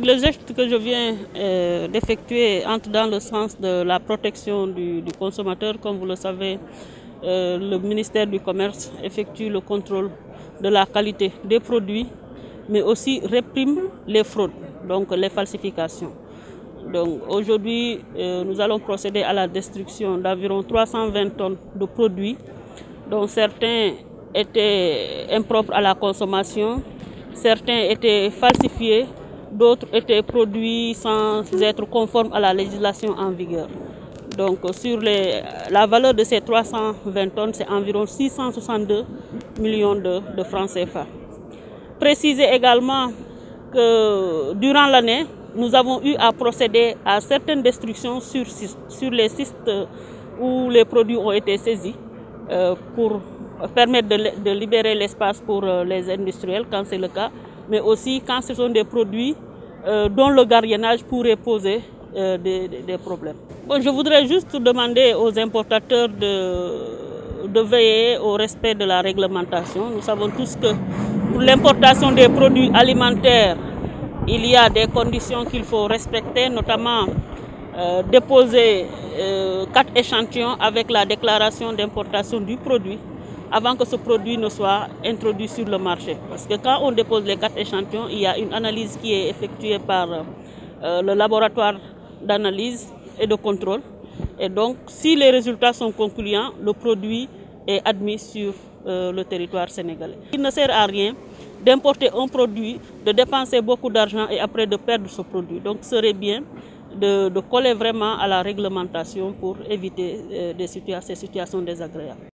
que je viens euh, d'effectuer entre dans le sens de la protection du, du consommateur. Comme vous le savez, euh, le ministère du Commerce effectue le contrôle de la qualité des produits, mais aussi réprime les fraudes, donc les falsifications. Donc aujourd'hui, euh, nous allons procéder à la destruction d'environ 320 tonnes de produits, dont certains étaient impropres à la consommation, certains étaient falsifiés, d'autres étaient produits sans être conformes à la législation en vigueur. Donc sur la valeur de ces 320 tonnes, c'est environ 662 millions de, francs CFA. Préciser également que durant l'année, nous avons eu à procéder à certaines destructions sur, les sites où les produits ont été saisis euh, pour permettre de, de libérer l'espace pour euh, les industriels quand c'est le cas, mais aussi quand ce sont des produits euh, dont le gardiennage pourrait poser euh, des, problèmes. Bon, je voudrais juste demander aux importateurs de, veiller au respect de la réglementation. Nous savons tous que pour l'importation des produits alimentaires, il y a des conditions qu'il faut respecter, notamment euh, déposer quatre échantillons avec la déclaration d'importation du produit avant que ce produit ne soit introduit sur le marché. Parce que quand on dépose les quatre échantillons, il y a une analyse qui est effectuée par euh, le laboratoire d'analyse et de contrôle. Et donc, si les résultats sont concluants, le produit est admis sur euh, le territoire sénégalais. Il ne sert à rien d'importer un produit, de dépenser beaucoup d'argent et après de perdre ce produit. Donc, ce serait bien de, coller vraiment à la réglementation pour éviter euh, ces situations désagréables.